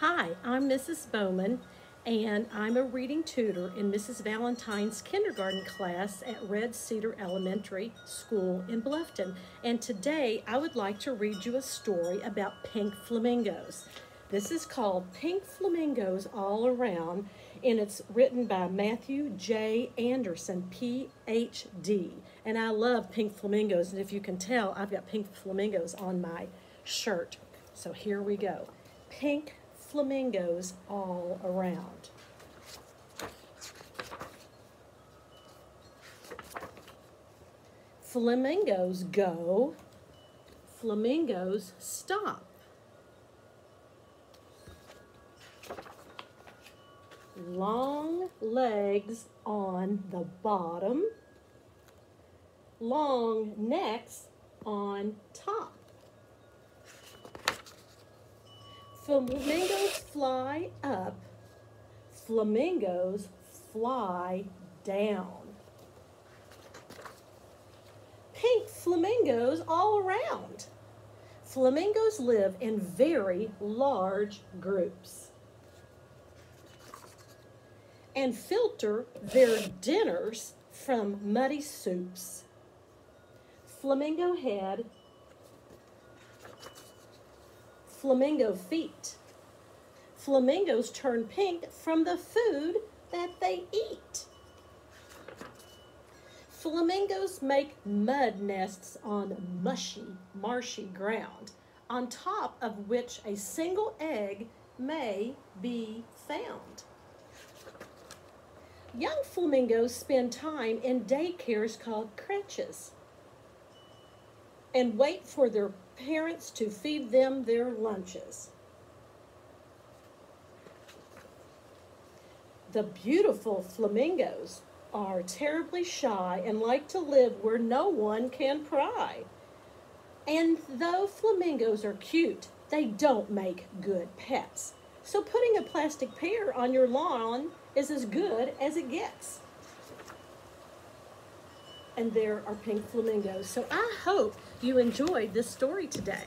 Hi, I'm Mrs. Bowman, and I'm a reading tutor in Mrs. Valentine's kindergarten class at Red Cedar Elementary School in Bluffton. And today I would like to read you a story about pink flamingos. This is called Pink Flamingos All Around, and it's written by Matthew J. Anderson, PhD. And I love pink flamingos, and if you can tell, I've got pink flamingos on my shirt. So here we go. Pink flamingos all around. Flamingos go, flamingos stop. Long legs on the bottom, long necks on top. Flamingos fly up, flamingos fly down. Pink flamingos all around. Flamingos live in very large groups and filter their dinners from muddy soups. Flamingo head flamingo feet. Flamingos turn pink from the food that they eat. Flamingos make mud nests on mushy, marshy ground, on top of which a single egg may be found. Young flamingos spend time in daycares called creches and wait for their parents to feed them their lunches. The beautiful flamingos are terribly shy and like to live where no one can pry. And though flamingos are cute, they don't make good pets. So putting a plastic pair on your lawn is as good as it gets and there are pink flamingos. So I hope you enjoyed this story today.